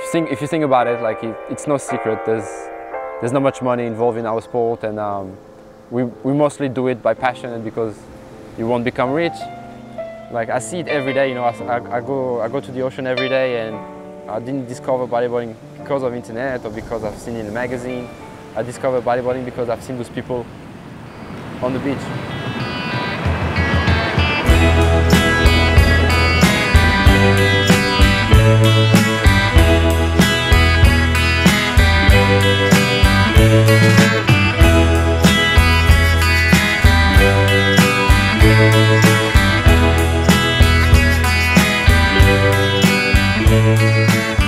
if you think, if you think about it, like it, it's no secret. There's there's not much money involved in our sport, and um, we we mostly do it by passion and because you won't become rich. Like I see it every day. You know, I, I go I go to the ocean every day, and I didn't discover bodyboarding because of internet or because I've seen it in a magazine. I discovered bodyboarding because I've seen those people on the beach. Música